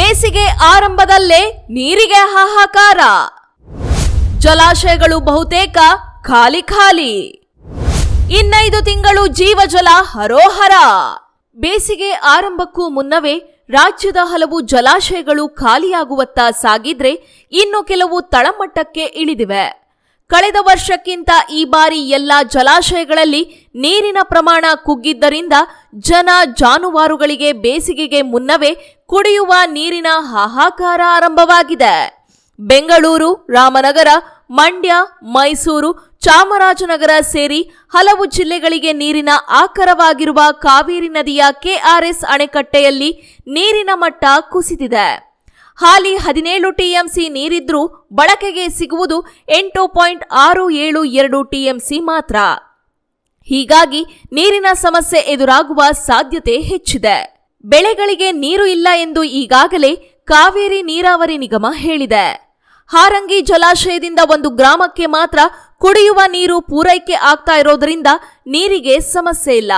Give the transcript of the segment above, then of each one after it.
ಬೇಸಿಗೆ ಆರಂಭದಲ್ಲೇ ನೀರಿಗೆ ಹಾಹಾಕಾರ. ಜಲಾಶಯಗಳು ಬಹುತೇಕ ಖಾಲಿ ಖಾಲಿ. ಇನ್ನೈದು ತಿಂಗಳು ಜೀವಜಲ ಹರೋಹರ. ಬೇಸಿಗೆ ಆರಂಭಕ್ಕೂ ಮುನ್ನವೇ ರಾಜ್ಯದ ಹಲವು ಜಲಾಶಯಗಳು ಖಾಲಿಯಾಗುವತ್ತ ಸಾಗಿದ್ರೆ ಇನ್ನು ಕೆಲವು ತಳಮಟ್ಟಕ್ಕೆ ಇಳಿದಿವೆ. ಕಳೆದ ವರ್ಷಕ್ಕಿಂತ ಈ ಬಾರಿ ಎಲ್ಲ ಜಲಾಶಯಗಳಲ್ಲಿ ನೀರಿನ ಪ್ರಮಾಣ ಕುಗ್ಗಿದ್ದರಿಂದ ಜನ ಜಾನುವಾರುಗಳಿಗೆ ಬೇಸಿಗೆಗೆ ಮುನ್ನವೇ ಕುಡಿಯುವ ನೀರಿನ ಹಾಹಾಕಾರ ಆರಂಭವಾಗಿದೆ. ಬೆಂಗಳೂರು, ರಾಮನಗರ, ಮಂಡ್ಯ, ಮೈಸೂರು, ಚಾಮರಾಜನಗರ ಸೇರಿ ಹಲವು ಜಿಲ್ಲೆಗಳಿಗೆ ನೀರಿನ ಆಕರವಾಗಿರುವ ಕಾವೇರಿ ನದಿಯ ಕೆಆರ್ಎಸ್ ಅಣೆಕಟ್ಟೆಯಲ್ಲಿ ನೀರಿನ ಮಟ್ಟ ಕುಸಿದಿದೆ. ಹಾಲಿ ಹದಿನೇಳು ಟಿಎಂಸಿ ನೀರಿದ್ರೂ ಬಳಕೆಗೆ ಸಿಗುವುದು ಎಂಟು ಪಾಯಿಂಟ್ ಆರು ಏಳು ಎರಡು ಟಿಎಂಸಿ ಮಾತ್ರ. ಹೀಗಾಗಿ ನೀರಿನ ಸಮಸ್ಯೆ ಎದುರಾಗುವ ಸಾಧ್ಯತೆ ಹೆಚ್ಚಿದೆ. ಬೆಳೆಗಳಿಗೆ ನೀರು ಇಲ್ಲ ಎಂದು ಈಗಾಗಲೇ ಕಾವೇರಿ ನೀರಾವರಿ ನಿಗಮ ಹೇಳಿದೆ. ಹಾರಂಗಿ ಜಲಾಶಯದಿಂದ ಒಂದು ಗ್ರಾಮಕ್ಕೆ ಮಾತ್ರ ಕುಡಿಯುವ ನೀರು ಪೂರೈಕೆ ಆಗ್ತಾ ಇರೋದ್ರಿಂದ ನೀರಿಗೆ ಸಮಸ್ಯೆ ಇಲ್ಲ.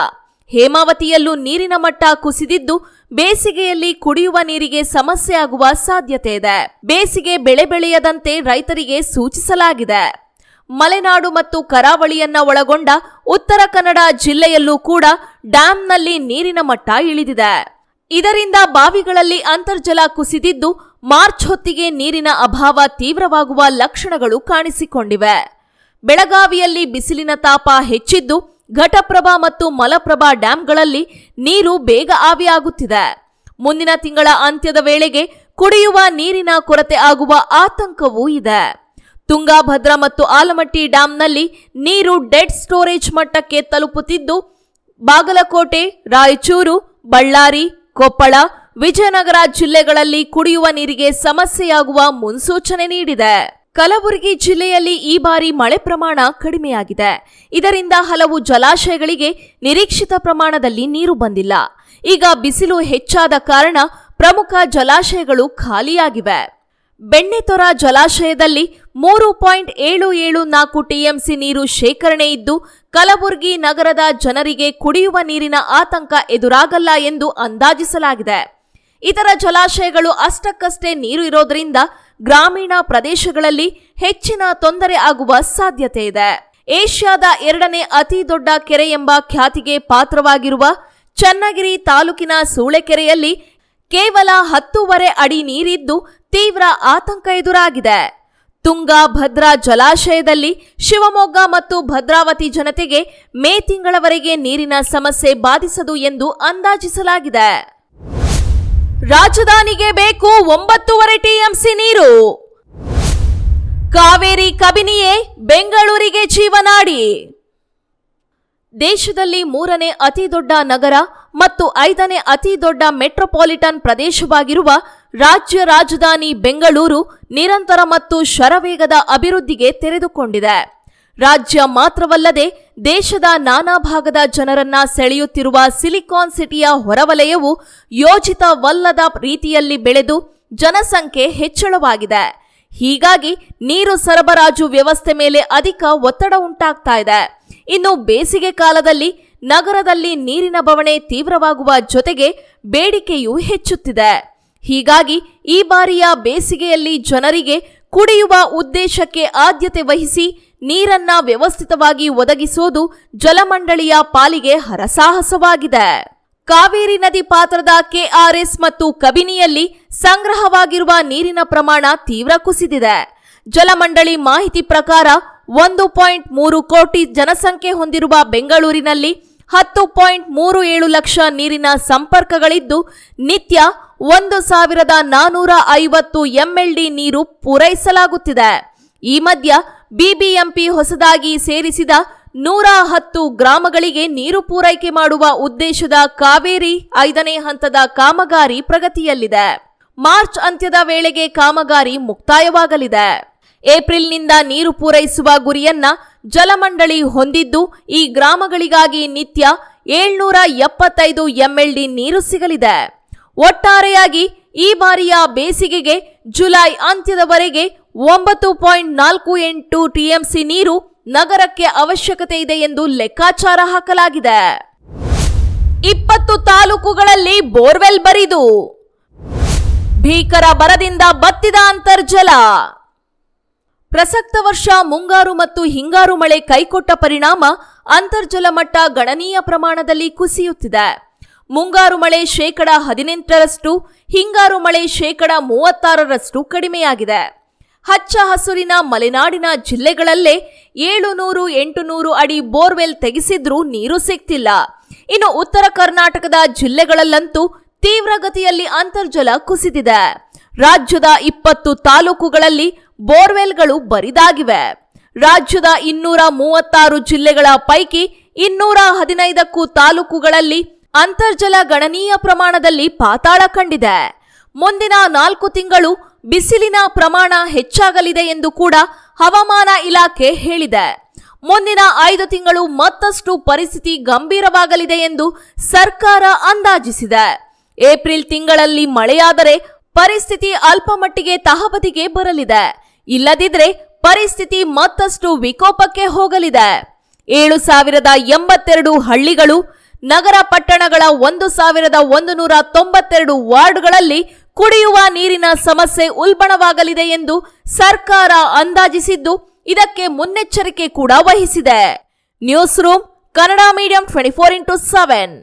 ಹೇಮಾವತಿಯಲ್ಲೂ ನೀರಿನ ಮಟ್ಟ ಕುಸಿದಿದ್ದು ಬೇಸಿಗೆಯಲ್ಲಿ ಕುಡಿಯುವ ನೀರಿಗೆ ಸಮಸ್ಯೆ ಆಗುವ ಸಾಧ್ಯತೆ ಇದೆ. ಬೇಸಿಗೆ ಬೆಳೆ ಬೆಳೆಯದಂತೆ ರೈತರಿಗೆ ಸೂಚಿಸಲಾಗಿದೆ. ಮಲೆನಾಡು ಮತ್ತು ಕರಾವಳಿಯನ್ನ ಒಳಗೊಂಡ ಉತ್ತರ ಕನ್ನಡ ಜಿಲ್ಲೆಯಲ್ಲೂ ಕೂಡ ಡ್ಯಾಂನಲ್ಲಿ ನೀರಿನ ಮಟ್ಟ ಇಳಿದಿದೆ. ಇದರಿಂದ ಬಾವಿಗಳಲ್ಲಿ ಅಂತರ್ಜಲ ಕುಸಿದಿದ್ದು ಮಾರ್ಚ್ ಹೊತ್ತಿಗೆ ನೀರಿನ ಅಭಾವ ತೀವ್ರವಾಗುವ ಲಕ್ಷಣಗಳು ಕಾಣಿಸಿಕೊಂಡಿವೆ. ಬೆಳಗಾವಿಯಲ್ಲಿ ಬಿಸಿಲಿನ ತಾಪ ಹೆಚ್ಚಿದ್ದು ಘಟಪ್ರಭಾ ಮತ್ತು ಮಲಪ್ರಭಾ ಡ್ಯಾಂಗಳಲ್ಲಿ ನೀರು ಬೇಗ ಆವಿಯಾಗುತ್ತಿದೆ. ಮುಂದಿನ ತಿಂಗಳ ಅಂತ್ಯದ ವೇಳೆಗೆ ಕುಡಿಯುವ ನೀರಿನ ಕೊರತೆ ಆಗುವ ಆತಂಕವೂ ಇದೆ. ತುಂಗಾಭದ್ರಾ ಮತ್ತು ಆಲಮಟ್ಟಿ ಡ್ಯಾಂನಲ್ಲಿ ನೀರು ಡೆಡ್ ಸ್ಟೋರೇಜ್ ಮಟ್ಟಕ್ಕೆ ತಲುಪುತ್ತಿದ್ದು, ಬಾಗಲಕೋಟೆ, ರಾಯಚೂರು, ಬಳ್ಳಾರಿ ಕೊಪ್ಪಳ, ವಿಜಯನಗರ ಜಿಲ್ಲೆಗಳಲ್ಲಿ ಕುಡಿಯುವ ನೀರಿಗೆ ಸಮಸ್ಯೆಯಾಗುವ ಮುನ್ಸೂಚನೆ ನೀಡಿದೆ. ಕಲಬುರಗಿ ಜಿಲ್ಲೆಯಲ್ಲಿ ಈ ಬಾರಿ ಮಳೆ ಪ್ರಮಾಣ ಕಡಿಮೆಯಾಗಿದೆ. ಇದರಿಂದ ಹಲವು ಜಲಾಶಯಗಳಿಗೆ ನಿರೀಕ್ಷಿತ ಪ್ರಮಾಣದಲ್ಲಿ ನೀರು ಬಂದಿಲ್ಲ. ಈಗ ಬಿಸಿಲು ಹೆಚ್ಚಾದ ಕಾರಣ ಪ್ರಮುಖ ಜಲಾಶಯಗಳು ಖಾಲಿಯಾಗಿವೆ. ಬೆಣ್ಣೆತೊರ ಜಲಾಶಯದಲ್ಲಿ ಮೂರು ಪಾಯಿಂಟ್ ಏಳು ಏಳು ನಾಲ್ಕು ಟಿಎಂಸಿ ನೀರು ಶೇಖರಣೆ ಇದ್ದು, ಕಲಬುರಗಿ ನಗರದ ಜನರಿಗೆ ಕುಡಿಯುವ ನೀರಿನ ಆತಂಕ ಎದುರಾಗಲ್ಲ ಎಂದು ಅಂದಾಜಿಸಲಾಗಿದೆ. ಇತರ ಜಲಾಶಯಗಳು ಅಷ್ಟಕ್ಕಷ್ಟೇ ನೀರು ಇರೋದ್ರಿಂದ ಗ್ರಾಮೀಣ ಪ್ರದೇಶಗಳಲ್ಲಿ ಹೆಚ್ಚಿನ ತೊಂದರೆ ಆಗುವ ಸಾಧ್ಯತೆ ಇದೆ. ಏಷ್ಯಾದ ಎರಡನೇ ಅತಿ ದೊಡ್ಡ ಕೆರೆ ಎಂಬ ಖ್ಯಾತಿಗೆ ಪಾತ್ರವಾಗಿರುವ ಚನ್ನಗಿರಿ ತಾಲೂಕಿನ ಸೂಳೆಕೆರೆಯಲ್ಲಿ ಕೇವಲ ಹತ್ತೂವರೆ ಅಡಿ ನೀರಿದ್ದು ತೀವ್ರ ಆತಂಕ ಎದುರಾಗಿದೆ. ತುಂಗಾ ಭದ್ರಾ ಜಲಾಶಯದಲ್ಲಿ ಶಿವಮೊಗ್ಗ ಮತ್ತು ಭದ್ರಾವತಿ ಜನತೆಗೆ ಮೇ ತಿಂಗಳವರೆಗೆ ನೀರಿನ ಸಮಸ್ಯೆ ಬಾಧಿಸದು ಎಂದು ಅಂದಾಜಿಸಲಾಗಿದೆ. ರಾಜಧಾನಿಗೆ ಬೇಕು ಒಂಬತ್ತೂವರೆ ಟಿಎಂಸಿ ನೀರು. ಕಾವೇರಿ ಕಬಿನಿಯೇ ಬೆಂಗಳೂರಿಗೆ ಜೀವನಾಡಿ. ದೇಶದಲ್ಲಿ ಮೂರನೇ ಅತಿ ದೊಡ್ಡ ನಗರ ಮತ್ತು ಐದನೇ ಅತಿ ದೊಡ್ಡ ಮೆಟ್ರೋಪಾಲಿಟನ್ ಪ್ರದೇಶವಾಗಿರುವ ರಾಜ್ಯ ರಾಜಧಾನಿ ಬೆಂಗಳೂರು ನಿರಂತರ ಮತ್ತು ಶರವೇಗದ ಅಭಿವೃದ್ಧಿಗೆ ತೆರೆದುಕೊಂಡಿದೆ. ರಾಜ್ಯ ಮಾತ್ರವಲ್ಲದೆ ದೇಶದ ನಾನಾ ಭಾಗದ ಜನರನ್ನ ಸೆಳೆಯುತ್ತಿರುವ ಸಿಲಿಕಾನ್ ಸಿಟಿಯ ಹೊರವಲಯವು ಯೋಜಿತವಲ್ಲದ ರೀತಿಯಲ್ಲಿ ಬೆಳೆದು ಜನಸಂಖ್ಯೆ ಹೆಚ್ಚಳವಾಗಿದೆ. ಹೀಗಾಗಿ ನೀರು ಸರಬರಾಜು ವ್ಯವಸ್ಥೆ ಮೇಲೆ ಅಧಿಕ ಒತ್ತಡ ಉಂಟಾಗ್ತಾ ಇದೆ. ಇನ್ನು ಬೇಸಿಗೆ ಕಾಲದಲ್ಲಿ ನಗರದಲ್ಲಿ ನೀರಿನ ಬವಣೆ ತೀವ್ರವಾಗುವ ಜೊತೆಗೆ ಬೇಡಿಕೆಯೂ ಹೆಚ್ಚುತ್ತಿದೆ. ಹೀಗಾಗಿ ಈ ಬಾರಿಯ ಬೇಸಿಗೆಯಲ್ಲಿ ಜನರಿಗೆ ಕುಡಿಯುವ ಉದ್ದೇಶಕ್ಕೆ ಆದ್ಯತೆ ವಹಿಸಿ ನೀರನ್ನ ವ್ಯವಸ್ಥಿತವಾಗಿ ಒದಗಿಸುವುದು ಜಲಮಂಡಳಿಯ ಪಾಲಿಗೆ ಹರಸಾಹಸವಾಗಿದೆ. ಕಾವೇರಿ ನದಿ ಪಾತ್ರದ ಕೆಆರ್ಎಸ್ ಮತ್ತು ಕಬಿನಿಯಲ್ಲಿ ಸಂಗ್ರಹವಾಗಿರುವ ನೀರಿನ ಪ್ರಮಾಣ ತೀವ್ರ ಕುಸಿದಿದೆ. ಜಲಮಂಡಳಿ ಮಾಹಿತಿ ಪ್ರಕಾರ ಒಂದು ಪಾಯಿಂಟ್ ಮೂರು ಕೋಟಿ ಜನಸಂಖ್ಯೆ ಹೊಂದಿರುವ ಬೆಂಗಳೂರಿನಲ್ಲಿ ಹತ್ತು ಪಾಯಿಂಟ್ ಮೂರು ಏಳು ಲಕ್ಷ ನೀರಿನ ಸಂಪರ್ಕಗಳಿದ್ದು, ನಿತ್ಯ ಒಂದು ಸಾವಿರದ ನಾನೂರ ಐವತ್ತು ಎಂಎಲ್ಡಿ ನೀರು ಪೂರೈಸಲಾಗುತ್ತಿದೆ. ಈ ಮಧ್ಯ ಬಿಬಿಎಂಪಿ ಹೊಸದಾಗಿ ಸೇರಿಸಿದ ನೂರ ಹತ್ತು ಗ್ರಾಮಗಳಿಗೆ ನೀರು ಪೂರೈಕೆ ಮಾಡುವ ಉದ್ದೇಶದ ಕಾವೇರಿ ಐದನೇ ಹಂತದ ಕಾಮಗಾರಿ ಪ್ರಗತಿಯಲ್ಲಿದೆ. ಮಾರ್ಚ್ ಅಂತ್ಯದ ವೇಳೆಗೆ ಕಾಮಗಾರಿ ಮುಕ್ತಾಯವಾಗಲಿದೆ. ಏಪ್ರಿಲ್ನಿಂದ ನೀರು ಪೂರೈಸುವ ಗುರಿಯನ್ನ ಜಲಮಂಡಳಿ ಹೊಂದಿದ್ದು, ಈ ಗ್ರಾಮಗಳಿಗಾಗಿ ನಿತ್ಯ ಏಳ್ನೂರ ಎಪ್ಪತ್ತೈದು ಎಂಎಲ್ಡಿ ನೀರು ಸಿಗಲಿದೆ. ಒಟ್ಟಾರೆಯಾಗಿ ಈ ಬಾರಿಯ ಬೇಸಿಗೆಗೆ ಜುಲೈ ಅಂತ್ಯದವರೆಗೆ ಒಂಬತ್ತು ಪಾಯಿಂಟ್ ನಾಲ್ಕು ಎಂಟು ಟಿಎಂಸಿ ನೀರು ನಗರಕ್ಕೆ ಅವಶ್ಯಕತೆ ಇದೆ ಎಂದು ಲೆಕ್ಕಾಚಾರ ಹಾಕಲಾಗಿದೆ. ಇಪ್ಪತ್ತು ತಾಲೂಕುಗಳಲ್ಲಿ ಬೋರ್ವೆಲ್ ಬರಿದು, ಭೀಕರ ಬರದಿಂದ ಬತ್ತಿದ ಅಂತರ್ಜಲ. ಪ್ರಸಕ್ತ ವರ್ಷ ಮುಂಗಾರು ಮತ್ತು ಹಿಂಗಾರು ಮಳೆ ಕೈಕೊಟ್ಟ ಪರಿಣಾಮ ಅಂತರ್ಜಲ ಮಟ್ಟ ಗಣನೀಯ ಪ್ರಮಾಣದಲ್ಲಿ ಕುಸಿಯುತ್ತಿದೆ. ಮುಂಗಾರು ಮಳೆ ಶೇಕಡ ಹದಿನೆಂಟರಷ್ಟು, ಹಿಂಗಾರು ಮಳೆ ಶೇಕಡ ಮೂವತ್ತಾರರಷ್ಟು ಕಡಿಮೆಯಾಗಿದೆ. ಹಚ್ಚ ಹಸುರಿನ ಮಲೆನಾಡಿನ ಜಿಲ್ಲೆಗಳಲ್ಲೇ ಏಳು ನೂರು ಎಂಟು ನೂರು ಅಡಿ ಬೋರ್ವೆಲ್ ತೆಗೆಸಿದ್ರೂ ನೀರು ಸಿಗ್ತಿಲ್ಲ. ಇನ್ನು ಉತ್ತರ ಕರ್ನಾಟಕದ ಜಿಲ್ಲೆಗಳಲ್ಲಂತೂ ತೀವ್ರಗತಿಯಲ್ಲಿ ಅಂತರ್ಜಲ ಕುಸಿದಿದೆ. ರಾಜ್ಯದ ಇಪ್ಪತ್ತು ತಾಲೂಕುಗಳಲ್ಲಿ ಬೋರ್ವೆಲ್ಗಳು ಬರಿದಾಗಿವೆ. ರಾಜ್ಯದ ಇನ್ನೂರ ಮೂವತ್ತಾರು ಜಿಲ್ಲೆಗಳ ಪೈಕಿ ಇನ್ನೂರ ಹದಿನೈದಕ್ಕೂ ತಾಲೂಕುಗಳಲ್ಲಿ ಅಂತರ್ಜಲ ಗಣನೀಯ ಪ್ರಮಾಣದಲ್ಲಿ ಪಾತಾಳ ಕಂಡಿದೆ. ಮುಂದಿನ ನಾಲ್ಕು ತಿಂಗಳು ಬಿಸಿಲಿನ ಪ್ರಮಾಣ ಹೆಚ್ಚಾಗಲಿದೆ ಎಂದು ಕೂಡ ಹವಾಮಾನ ಇಲಾಖೆ ಹೇಳಿದೆ. ಮುಂದಿನ ಐದು ತಿಂಗಳು ಮತ್ತಷ್ಟು ಪರಿಸ್ಥಿತಿ ಗಂಭೀರವಾಗಲಿದೆ ಎಂದು ಸರ್ಕಾರ ಅಂದಾಜಿಸಿದೆ. ಏಪ್ರಿಲ್ ತಿಂಗಳಲ್ಲಿ ಮಳೆಯಾದರೆ ಪರಿಸ್ಥಿತಿ ಅಲ್ಪಮಟ್ಟಿಗೆ ತಹಬದಿಗೆ ಬರಲಿದೆ. ಇಲ್ಲದಿದ್ರೆ ಪರಿಸ್ಥಿತಿ ಮತ್ತಷ್ಟು ವಿಕೋಪಕ್ಕೆ ಹೋಗಲಿದೆ. ಏಳು ಸಾವಿರದ ಎಂಬತ್ತೆರಡು ಹಳ್ಳಿಗಳು, ನಗರ ಪಟ್ಟಣಗಳ ಒಂದು ಸಾವಿರದ ಒಂದು ನೂರ ತೊಂಬತ್ತೆರಡು ವಾರ್ಡ್ಗಳಲ್ಲಿ ಕುಡಿಯುವ ನೀರಿನ ಸಮಸ್ಯೆ ಉಲ್ಬಣವಾಗಲಿದೆ ಎಂದು ಸರ್ಕಾರ ಅಂದಾಜಿಸಿದ್ದು, ಇದಕ್ಕೆ ಮುನ್ನೆಚ್ಚರಿಕೆ ಕೂಡ ವಹಿಸಿದೆ. Newsroom, Kannada medium twenty four into seven